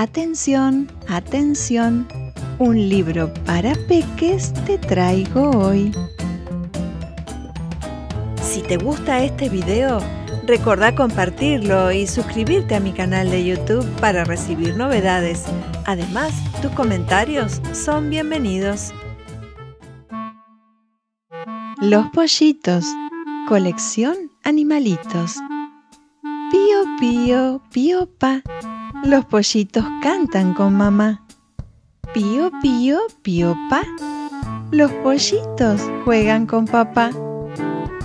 Atención, atención, un libro para peques te traigo hoy. Si te gusta este video, recordá compartirlo y suscribirte a mi canal de YouTube para recibir novedades. Además, tus comentarios son bienvenidos. Los pollitos, colección animalitos. Pío, pío, pío, pa. Los pollitos cantan con mamá. Pío, pío, pío, pa. Los pollitos juegan con papá.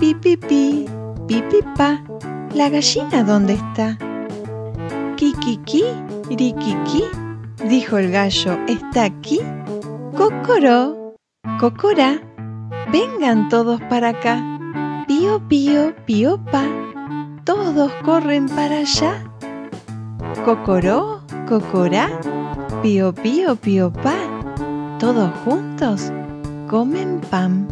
Pi, pi, pi, pi, pi, pa. ¿La gallina dónde está? Kikiki, rikiki, dijo el gallo, ¿está aquí? Cocoró, cocorá, vengan todos para acá. Pío, pío, pío, pa, todos corren para allá. Cocoró, cocorá, pío, pío, pío, pa, todos juntos comen pan.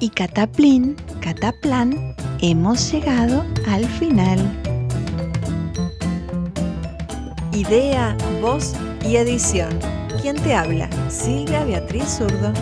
Y cataplín, cataplán, hemos llegado al final. Idea, voz y edición. ¿Quién te habla? Silvia Beatriz Zurdo.